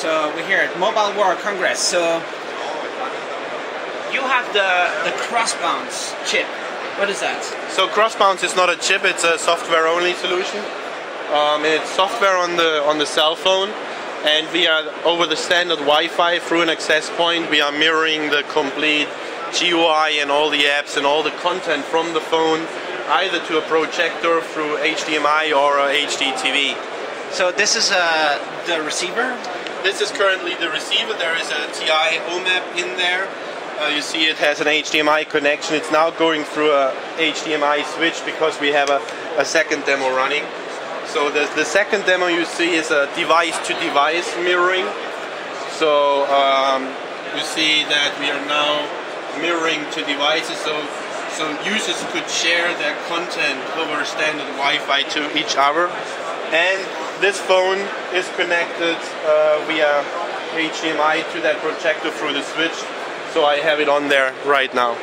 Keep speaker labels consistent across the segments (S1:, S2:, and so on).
S1: So we're here at Mobile World Congress. So you have the the xBounds chip. What is that?
S2: So xBounds is not a chip; it's a software-only solution. Um, it's software on the on the cell phone, and we are over the standard Wi-Fi through an access point. We are mirroring the complete GUI and all the apps and all the content from the phone, either to a projector through HDMI or a HD TV.
S1: So this is uh, the receiver.
S2: This is currently the receiver. There is a TI OMAP in there. Uh, you see it has an HDMI connection. It's now going through a HDMI switch because we have a, a second demo running. So the, the second demo you see is a device-to-device mirroring. So um, you see that we are now mirroring to devices so, so users could share their content over standard Wi-Fi to each other. And this phone is connected uh, via HDMI to that projector through the switch so I have it on there right now.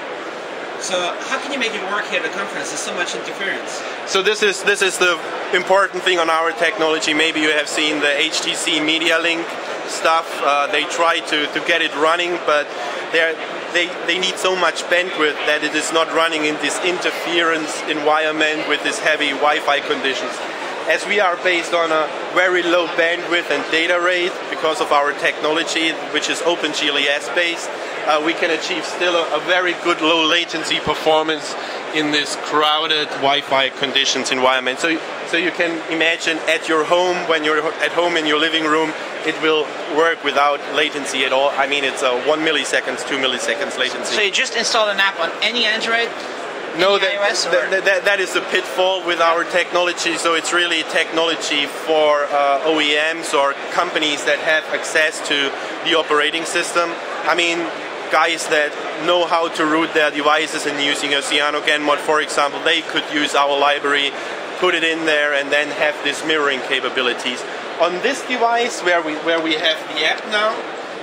S1: So how can you make it work here at the conference? There's so much interference.
S2: So this is this is the important thing on our technology. Maybe you have seen the HTC Media Link stuff. Uh, they try to, to get it running, but they they they need so much bandwidth that it is not running in this interference environment with this heavy Wi-Fi conditions. As we are based on a very low bandwidth and data rate because of our technology, which is OpenGLES based, uh, we can achieve still a, a, very good low latency performance in this crowded Wi-Fi conditions environment. So, so you can imagine at your home, when you're at home in your living room, it will work without latency at all. I mean, it's a one milliseconds, two milliseconds latency.
S1: So you just install an app on any Android
S2: no, that, that, that, that is a pitfall with our technology. So it's really technology for uh, OEMs or companies that have access to the operating system. I mean, guys that know how to root their devices and using a CyanogenMod, for example, they could use our library, put it in there, and then have this mirroring capabilities. On this device, where we where we have the app now,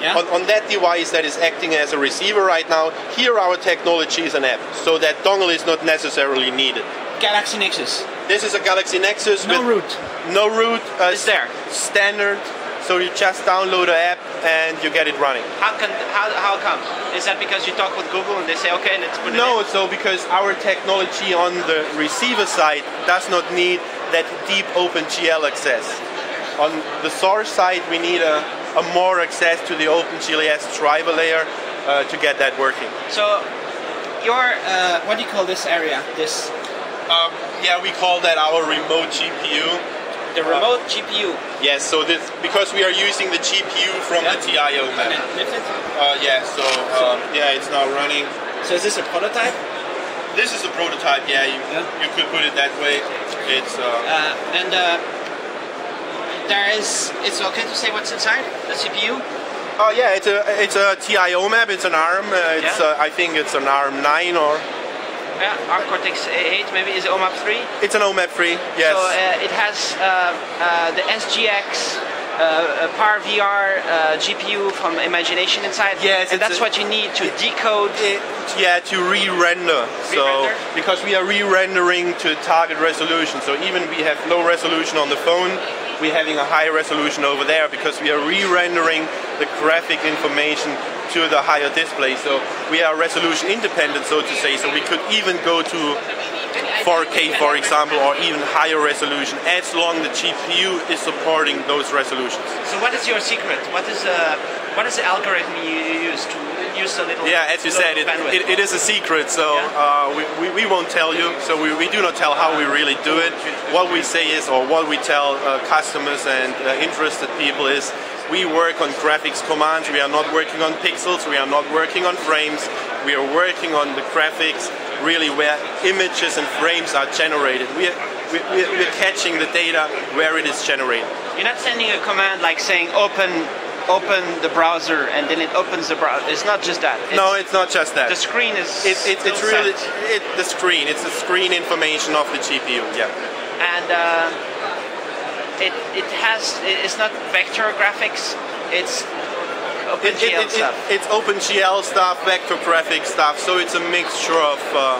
S2: yeah. on, on that device that is acting as a receiver right now, here our technology is an app, so that dongle is not necessarily needed.
S1: Galaxy Nexus.
S2: This is a Galaxy Nexus.
S1: No root.
S2: No root.
S1: Uh, it's there.
S2: Standard so you just download the app and you get it running.
S1: How can how how come? Is that because you talk with Google and they say okay, let's put it
S2: No, so because our technology on the receiver side does not need that deep OpenGL access. On the source side, we need a more access to the OpenGLES driver layer uh, to get that working.
S1: So your uh, what do you call this area? This
S2: um, yeah, we call that our remote GPU.
S1: The remote uh, GPU.
S2: Yes, so this because we are using the GPU from yeah. the
S1: TI OMAP.
S2: Uh, yeah, so um, yeah, it's now running.
S1: So is this a prototype?
S2: This is a prototype. Yeah, you, yeah. you could put it that way. It's uh,
S1: uh, and uh, there is. It's okay to say what's inside the CPU.
S2: Oh yeah, it's a it's a TI OMAP. It's an ARM. Uh, it's yeah. I think it's an ARM nine or
S1: yeah, ARM Cortex A8 maybe, is it OMAP 3?
S2: It's an OMAP 3, yes.
S1: So uh, it has uh, uh, the SGX uh, Power VR uh, GPU from Imagination inside.
S2: Yes,
S1: and that's what you need to decode. It,
S2: yeah, to re-render. So because we are re-rendering to target resolution, so even we have low resolution on the phone, we're having a high resolution over there because we are re-rendering the graphic information to the higher display. So we are resolution independent, so to say. So we could even go to 4K, for example, or even higher resolution, as long the GPU is supporting those resolutions.
S1: So what is your secret? What is uh, what is the algorithm you use to use a little?
S2: Yeah, as you said, it, it, it is a secret, so yeah. uh, we, we, we, won't tell you. So we, we do not tell how we really do it. What we say is, or what we tell uh, customers and uh, interested people is, we work on graphics commands. We are not working on pixels. We are not working on frames. We are working on the graphics, really where images and frames are generated. We are, we, we're catching the data where it is generated.
S1: You're not sending a command like saying open open the browser and then it opens the browser. It's not just that.
S2: It's, no, it's not just that.
S1: The screen is.
S2: It, it, it's really it, the screen. It's the screen information of the GPU. Yeah.
S1: And. Uh, it, it has it's not vector graphics it's OpenGL stuff.
S2: it's OpenGL stuff, vector graphics stuff. So it's a mixture of uh,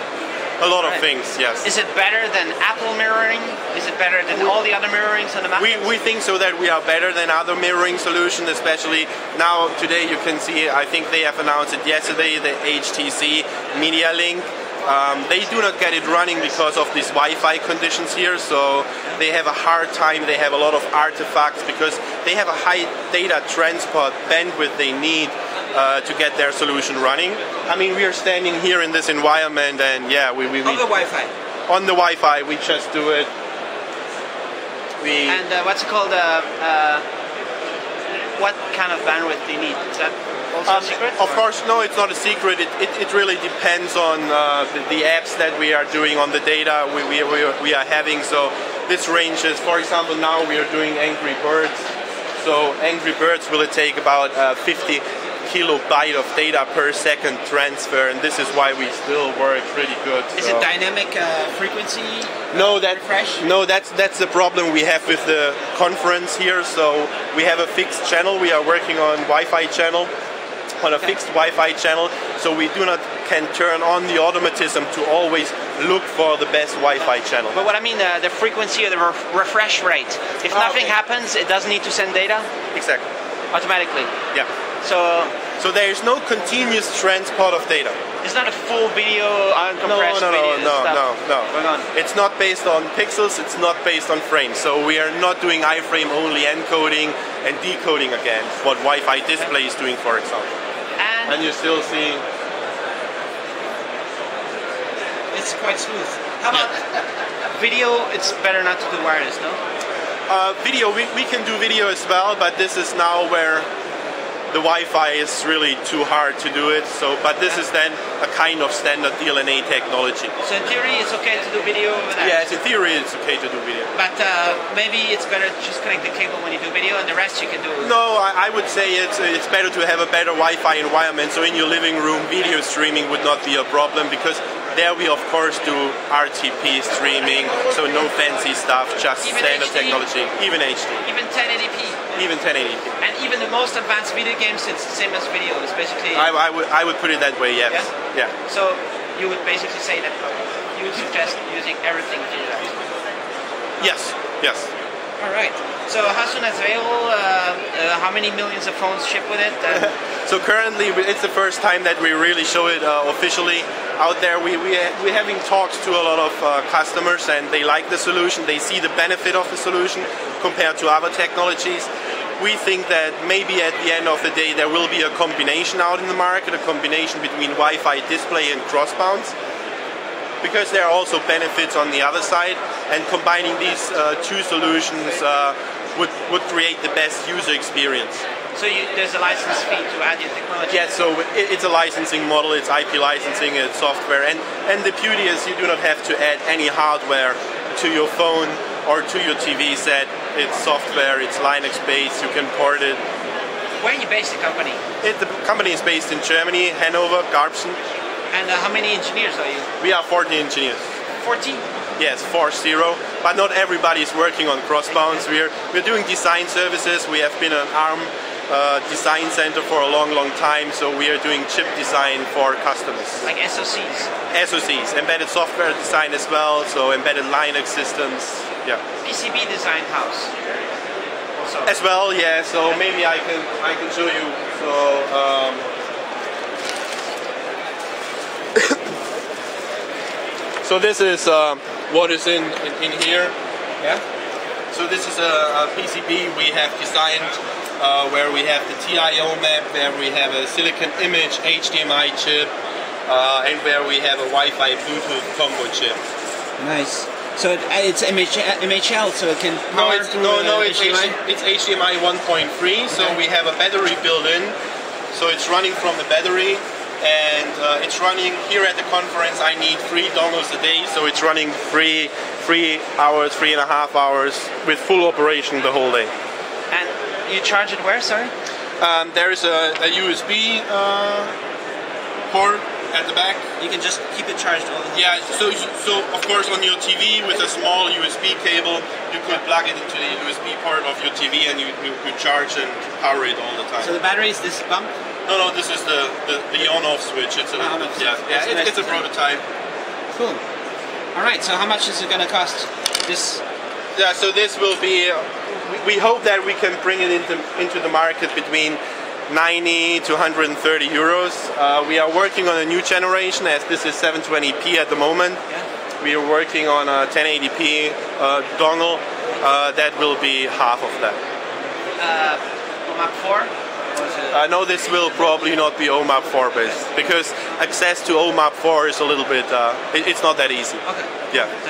S2: a lot of things. Yes.
S1: Is it better than Apple mirroring? Is it better than all the other mirrorings on the Mac?
S2: We, we think so that we are better than other mirroring solutions, especially now today you can see, I think they have announced it yesterday, the HTC Media Link. Um, they do not get it running because of these Wi-Fi conditions here, so they have a hard time. They have a lot of artifacts because they have a high data transport bandwidth they need uh, to get their solution running. I mean, we are standing here in this environment, and yeah, we, we, we
S1: on the Wi-Fi.
S2: on the Wi-Fi we just do it. We
S1: And uh, what's it called? Uh, uh, what kind of bandwidth do you need? Is that also
S2: Um,
S1: a secret?
S2: Of
S1: or-
S2: course, no, it's not a secret. It, it, it really depends on uh, the, the apps that we are doing, on the data we, we, we, are, we are having. So this ranges, for example, now we are doing Angry Birds. So Angry Birds will take about uh, 50 kilobyte of data per second transfer, and this is why we still work pretty good.
S1: Is
S2: so.
S1: it dynamic uh, frequency?
S2: No, that
S1: refresh?
S2: no, that's that's the problem we have with the conference here. So we have a fixed channel. We are working on Wi-Fi channel, on a fixed Wi-Fi channel. So we do not can turn on the automatism to always look for the best Wi-Fi channel.
S1: But what I mean, uh, the frequency or the ref- refresh rate. If
S2: Ah,
S1: nothing
S2: okay.
S1: happens, it doesn't need to send data
S2: Exactly.
S1: automatically.
S2: Yeah.
S1: So
S2: So there is no continuous transport of data.
S1: it's not a full video
S2: No,
S1: uncompressed
S2: no, no,
S1: video
S2: no, no, no.
S1: going.
S2: It's not based on pixels. It's not based on frames. So we are not doing iframe only encoding and decoding again. What Wi-Fi display is doing, for example.
S1: And,
S2: And you're still seeing.
S1: it's quite smooth. How about video? It's better not to do wireless, no?
S2: Uh, video, we, we can do video as well, but this is now where the Wi-Fi is really too hard to do it. So, but this is then a kind of standard DLNA technology.
S1: So in theory, it's okay to do video.
S2: Yes, in theory, it's okay to do video.
S1: But uh, maybe it's better to just connect the cable when you do video, and the rest you can do.
S2: No, I, I would say it's it's better to have a better Wi-Fi environment. So in your living room, video streaming would not be a problem because there we of course do RTP streaming. So no fancy stuff, just
S1: Even
S2: standard
S1: HD?
S2: technology, even HD,
S1: Even 1080p,
S2: even 1080p.
S1: and even the most advanced video games, it's the same as video. It's basically.
S2: I, I would I would put it that way. Yes. Yeah.
S1: So you would basically say that you would suggest using everything that.
S2: Yes. Yes.
S1: All right. So how soon as available? Uh, uh, how many millions of phones ship with it? And
S2: So currently, it's the first time that we really show it uh, officially out there. We, we, we're having talks to a lot of uh, customers and they like the solution. They see the benefit of the solution compared to other technologies. We think that maybe at the end of the day there will be a combination out in the market, a combination between Wi-Fi display and xBounds because there are also benefits on the other side and combining these uh, two solutions uh, would, would create the best user experience.
S1: so you, there's a license fee to add your technology.
S2: Yeah, so it, it's a licensing model, it's IP licensing, it's software, and, and the beauty is you do not have to add any hardware to your phone or to your TV set. It's software, it's Linux based, you can port it.
S1: Where are you based, the company?
S2: it the company is based in Germany, Hanover, Garbsen.
S1: And uh, how many engineers are you?
S2: We are 40 engineers.
S1: 40?
S2: Yes, 4-0, but not everybody is working on xBounds. We're, we're doing design services. We have been an ARM uh, design center for a long, long time, so we are doing chip design for customers.
S1: Like SOCs?
S2: SoCs, embedded software design as well, so embedded Linux systems. Yeah.
S1: PCB design house. Also.
S2: As well, yeah. So maybe I can I can show you. So um, so this is um, what is in, in in here.
S1: Yeah.
S2: So this is a, a PCB we have designed uh, where we have the TI OMAP, where we have a silicon image HDMI chip, uh, and where we have a Wi-Fi Bluetooth combo chip.
S1: Nice. So it, uh, it's MH, MHL, so it can
S2: No,
S1: power
S2: it's,
S1: through
S2: no,
S1: uh,
S2: no, it's,
S1: HDMI?
S2: It's HDMI 1.3, so we have a battery built in. So it's running from the battery, and uh, it's running here at the conference. I need three dongles a day, so it's running three, three hours, three and a half hours with full operation the whole day.
S1: You charge it where, sorry?
S2: Um, there is a, a USB uh, port at the back.
S1: You can just keep it charged all the time.
S2: Yeah, so so of course on your TV with a small USB cable, you could plug it into the USB port of your TV and you, you could charge and power it all the time.
S1: So the battery is this bump?
S2: no, no, this is the, the, the on-off switch. It's a
S1: Ah, on-off
S2: yeah, yeah,
S1: That's
S2: it's a prototype.
S1: Cool. All right. So how much is it going to cost? This.
S2: Yeah, so this will be. We, hope that we can bring it into into the market between 90 to 130 euros. Uh, we are working on a new generation as this is 720p at the moment.
S1: Yeah.
S2: We are working on a 1080p uh, dongle uh, that will be half of that.
S1: Uh, Mach 4. Or is it-
S2: I know this will probably not be OMAP 4 based because access to OMAP 4 is a little bit, uh, it, it's not that easy.
S1: okay.
S2: Yeah.